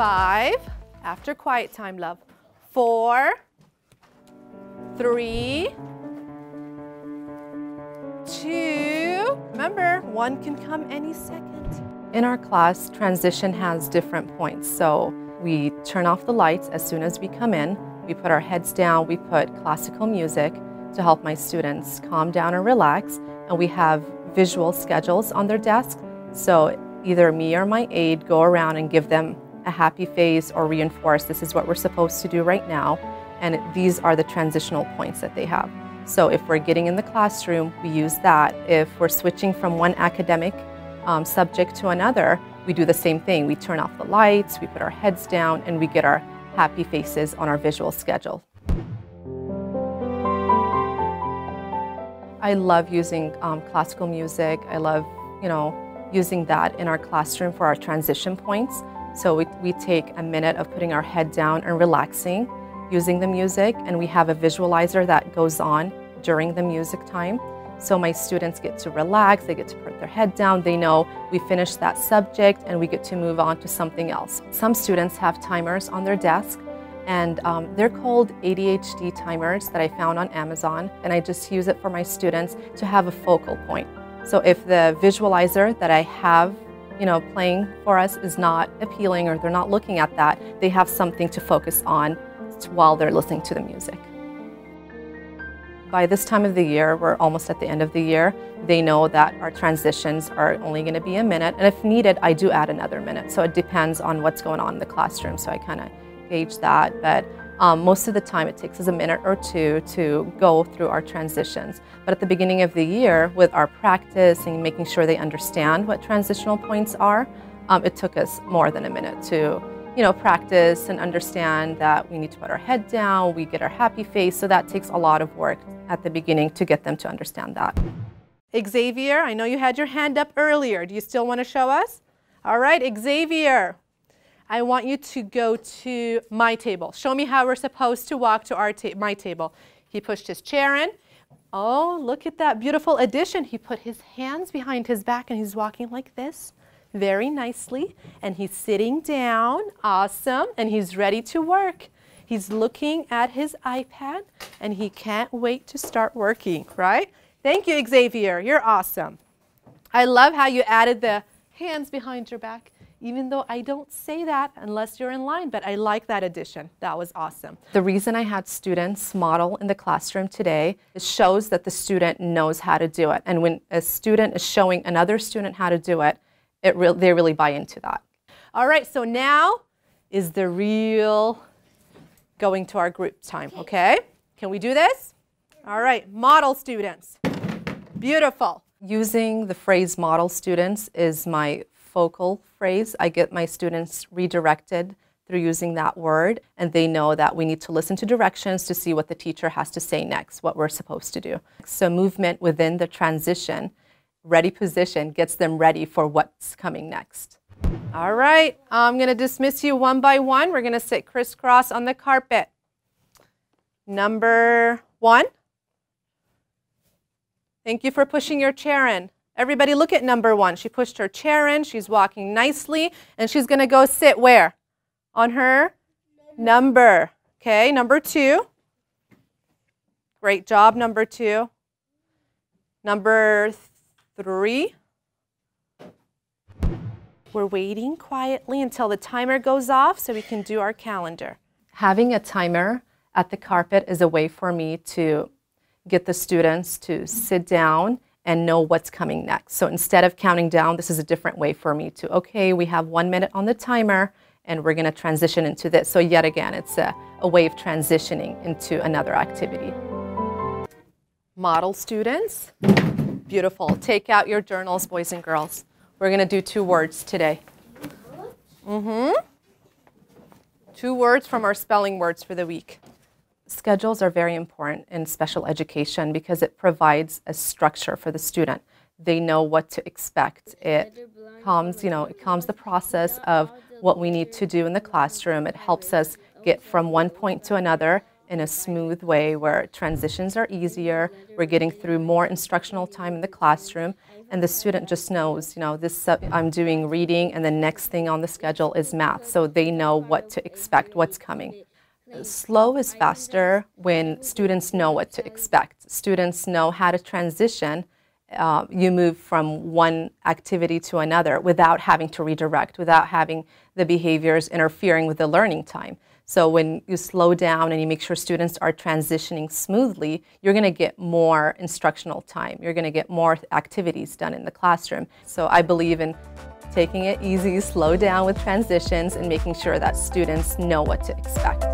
Five, after quiet time, love. Four, three, two, remember, one can come any second. In our class, transition has different points. So we turn off the lights as soon as we come in. We put our heads down, we put classical music to help my students calm down and relax. And we have visual schedules on their desk. So either me or my aide go around and give them a happy face or reinforce this is what we're supposed to do right now. And these are the transitional points that they have. So if we're getting in the classroom, we use that. If we're switching from one academic um, subject to another, we do the same thing. We turn off the lights, we put our heads down, and we get our happy faces on our visual schedule. I love using um, classical music. I love, you know, using that in our classroom for our transition points. So we, we take a minute of putting our head down and relaxing using the music, and we have a visualizer that goes on during the music time. So my students get to relax, they get to put their head down, they know we finished that subject and we get to move on to something else. Some students have timers on their desk and um, they're called ADHD timers that I found on Amazon and I just use it for my students to have a focal point. So if the visualizer that I have you know, playing for us is not appealing or they're not looking at that, they have something to focus on while they're listening to the music. By this time of the year, we're almost at the end of the year, they know that our transitions are only going to be a minute, and if needed, I do add another minute. So it depends on what's going on in the classroom, so I kind of gauge that. But um, most of the time, it takes us a minute or two to go through our transitions. But at the beginning of the year, with our practice and making sure they understand what transitional points are, um, it took us more than a minute to you know, practice and understand that we need to put our head down, we get our happy face. So that takes a lot of work at the beginning to get them to understand that. Xavier, I know you had your hand up earlier. Do you still want to show us? All right, Xavier, I want you to go to my table. Show me how we're supposed to walk to our ta my table. He pushed his chair in. Oh, look at that beautiful addition. He put his hands behind his back and he's walking like this very nicely. And he's sitting down. Awesome. And he's ready to work. He's looking at his iPad and he can't wait to start working, right? Thank you, Xavier. You're awesome. I love how you added the hands behind your back even though I don't say that unless you're in line, but I like that addition. That was awesome. The reason I had students model in the classroom today is shows that the student knows how to do it. And when a student is showing another student how to do it, it re they really buy into that. All right, so now is the real going to our group time, okay? Can we do this? All right, model students. Beautiful. Using the phrase model students is my focal phrase. I get my students redirected through using that word, and they know that we need to listen to directions to see what the teacher has to say next, what we're supposed to do. So movement within the transition, ready position, gets them ready for what's coming next. All right, I'm going to dismiss you one by one. We're going to sit crisscross on the carpet. Number one. Thank you for pushing your chair in. Everybody look at number one. She pushed her chair in. She's walking nicely. And she's going to go sit where? On her number. Okay, number two. Great job, number two. Number three. We're waiting quietly until the timer goes off so we can do our calendar. Having a timer at the carpet is a way for me to get the students to sit down and know what's coming next. So instead of counting down, this is a different way for me to, okay, we have one minute on the timer and we're gonna transition into this. So yet again, it's a, a way of transitioning into another activity. Model students, beautiful. Take out your journals, boys and girls. We're gonna do two words today. Mm-hmm. Two words from our spelling words for the week. Schedules are very important in special education because it provides a structure for the student. They know what to expect. It calms, you know, it calms the process of what we need to do in the classroom. It helps us get from one point to another in a smooth way where transitions are easier, we're getting through more instructional time in the classroom, and the student just knows, you know, this I'm doing reading and the next thing on the schedule is math, so they know what to expect, what's coming. Slow is faster when students know what to expect. Students know how to transition. Uh, you move from one activity to another without having to redirect, without having the behaviors interfering with the learning time. So when you slow down and you make sure students are transitioning smoothly, you're going to get more instructional time. You're going to get more activities done in the classroom. So I believe in taking it easy, slow down with transitions, and making sure that students know what to expect.